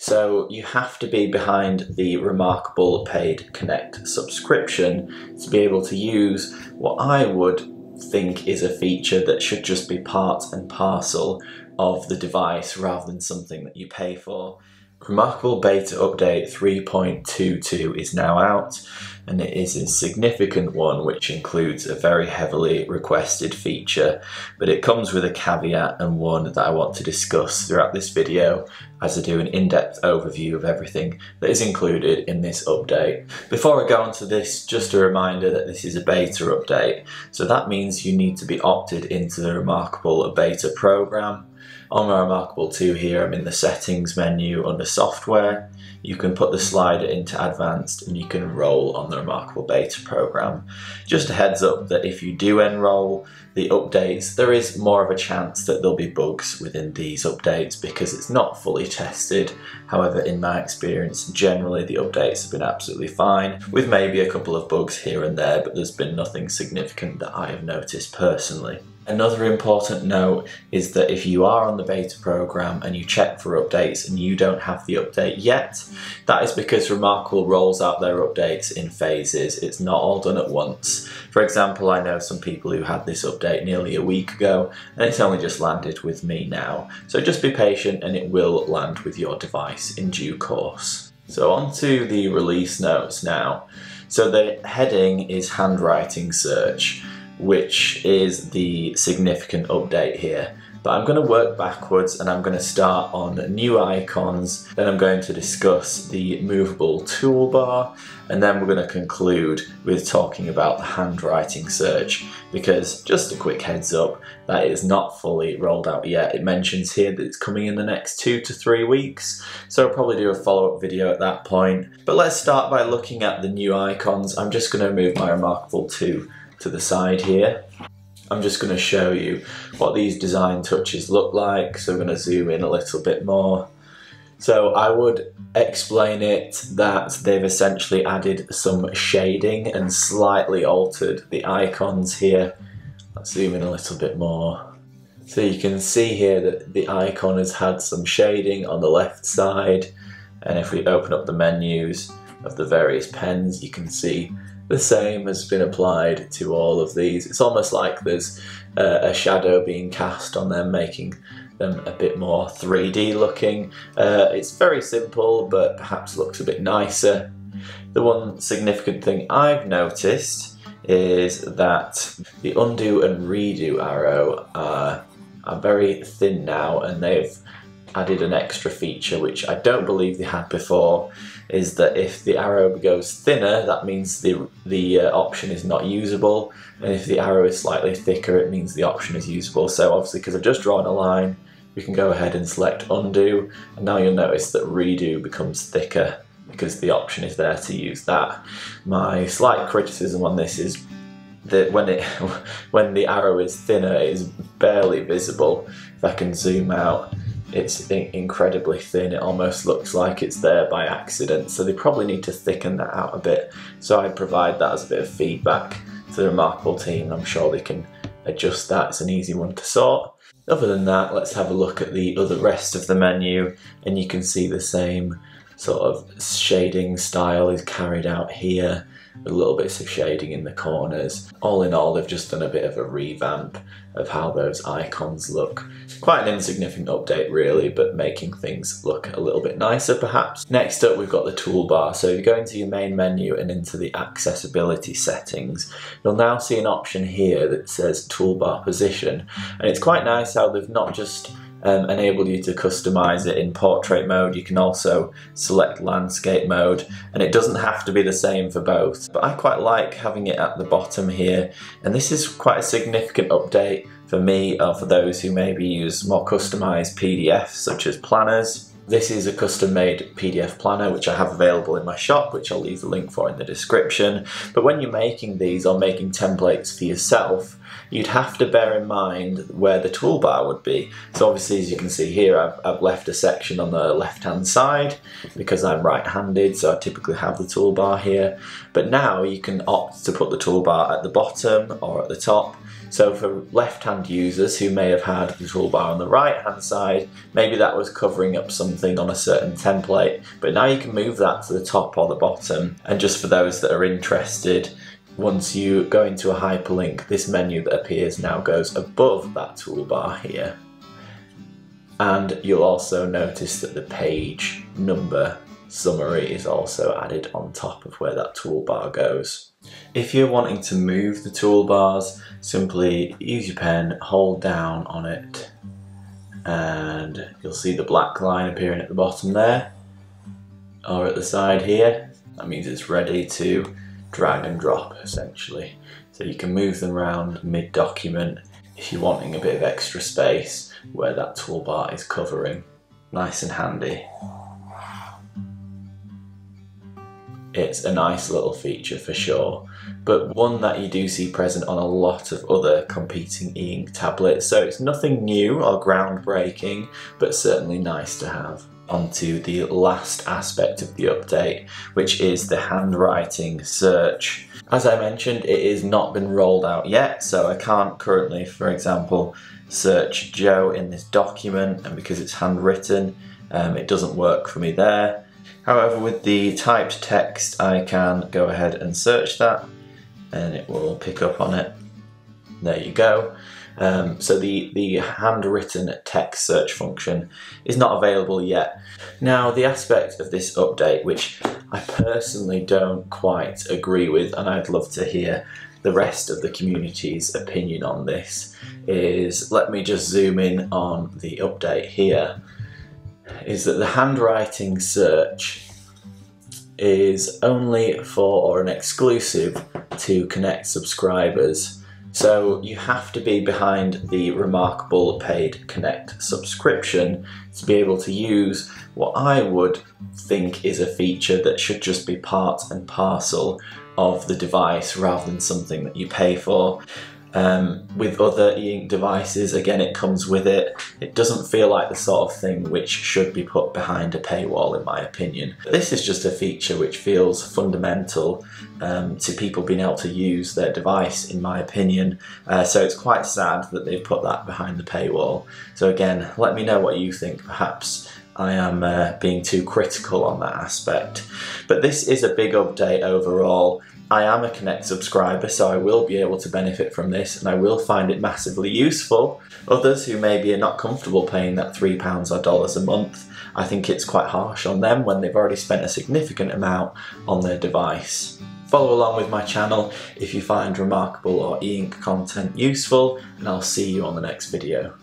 So you have to be behind the Remarkable Paid Connect subscription to be able to use what I would think is a feature that should just be part and parcel of the device rather than something that you pay for. Remarkable Beta Update 3.22 is now out and it is a significant one which includes a very heavily requested feature but it comes with a caveat and one that I want to discuss throughout this video as I do an in-depth overview of everything that is included in this update. Before I go on to this, just a reminder that this is a beta update so that means you need to be opted into the Remarkable beta program Oh, on my Remarkable 2 here, I'm in the settings menu under software. You can put the slider into advanced and you can enroll on the Remarkable beta program. Just a heads up that if you do enroll the updates, there is more of a chance that there'll be bugs within these updates because it's not fully tested. However, in my experience, generally the updates have been absolutely fine with maybe a couple of bugs here and there, but there's been nothing significant that I have noticed personally. Another important note is that if you are on the beta program and you check for updates and you don't have the update yet, that is because Remarkable rolls out their updates in phases. It's not all done at once. For example, I know some people who had this update nearly a week ago and it's only just landed with me now. So just be patient and it will land with your device in due course. So on to the release notes now. So the heading is handwriting search which is the significant update here. But I'm going to work backwards and I'm going to start on new icons, then I'm going to discuss the movable toolbar, and then we're going to conclude with talking about the handwriting search because just a quick heads up, that is not fully rolled out yet. It mentions here that it's coming in the next two to three weeks, so I'll probably do a follow-up video at that point. But let's start by looking at the new icons. I'm just going to move my Remarkable 2 to the side here. I'm just going to show you what these design touches look like. So I'm going to zoom in a little bit more. So I would explain it that they've essentially added some shading and slightly altered the icons here. Let's zoom in a little bit more. So you can see here that the icon has had some shading on the left side and if we open up the menus of the various pens you can see the same has been applied to all of these. It's almost like there's uh, a shadow being cast on them, making them a bit more 3D looking. Uh, it's very simple, but perhaps looks a bit nicer. The one significant thing I've noticed is that the undo and redo arrow are, are very thin now and they've added an extra feature which I don't believe they had before is that if the arrow goes thinner that means the, the uh, option is not usable and if the arrow is slightly thicker it means the option is usable so obviously because I've just drawn a line we can go ahead and select undo and now you'll notice that redo becomes thicker because the option is there to use that. My slight criticism on this is that when it when the arrow is thinner it is barely visible. If I can zoom out it's incredibly thin. It almost looks like it's there by accident. So they probably need to thicken that out a bit. So I'd provide that as a bit of feedback to the Remarkable team. I'm sure they can adjust that. It's an easy one to sort. Other than that, let's have a look at the other rest of the menu and you can see the same sort of shading style is carried out here with little bits of shading in the corners. All in all, they've just done a bit of a revamp of how those icons look. Quite an insignificant update really, but making things look a little bit nicer perhaps. Next up we've got the toolbar. So if you go into your main menu and into the accessibility settings, you'll now see an option here that says toolbar position. And it's quite nice how they've not just um, enable you to customize it in portrait mode. You can also select landscape mode and it doesn't have to be the same for both. But I quite like having it at the bottom here and this is quite a significant update for me or for those who maybe use more customized PDFs such as planners. This is a custom made PDF planner which I have available in my shop which I'll leave the link for in the description. But when you're making these or making templates for yourself, you'd have to bear in mind where the toolbar would be. So obviously as you can see here I've, I've left a section on the left hand side because I'm right handed so I typically have the toolbar here but now you can opt to put the toolbar at the bottom or at the top so for left-hand users who may have had the toolbar on the right-hand side, maybe that was covering up something on a certain template, but now you can move that to the top or the bottom. And just for those that are interested, once you go into a hyperlink, this menu that appears now goes above that toolbar here. And you'll also notice that the page number summary is also added on top of where that toolbar goes. If you're wanting to move the toolbars, simply use your pen, hold down on it, and you'll see the black line appearing at the bottom there, or at the side here. That means it's ready to drag and drop essentially. So you can move them around mid-document if you're wanting a bit of extra space where that toolbar is covering. Nice and handy. it's a nice little feature for sure, but one that you do see present on a lot of other competing e-ink tablets, so it's nothing new or groundbreaking, but certainly nice to have. Onto the last aspect of the update, which is the handwriting search. As I mentioned, it is not been rolled out yet, so I can't currently, for example, search Joe in this document, and because it's handwritten, um, it doesn't work for me there. However, with the typed text, I can go ahead and search that and it will pick up on it. There you go. Um, so the, the handwritten text search function is not available yet. Now the aspect of this update which I personally don't quite agree with and I'd love to hear the rest of the community's opinion on this is, let me just zoom in on the update here is that the handwriting search is only for or an exclusive to Connect subscribers. So you have to be behind the remarkable paid Connect subscription to be able to use what I would think is a feature that should just be part and parcel of the device rather than something that you pay for. Um, with other e-ink devices, again, it comes with it. It doesn't feel like the sort of thing which should be put behind a paywall, in my opinion. This is just a feature which feels fundamental um, to people being able to use their device, in my opinion. Uh, so it's quite sad that they've put that behind the paywall. So again, let me know what you think. Perhaps I am uh, being too critical on that aspect. But this is a big update overall. I am a Connect subscriber, so I will be able to benefit from this and I will find it massively useful. Others who maybe are not comfortable paying that £3 or dollars a month, I think it's quite harsh on them when they've already spent a significant amount on their device. Follow along with my channel if you find remarkable or e-ink content useful and I'll see you on the next video.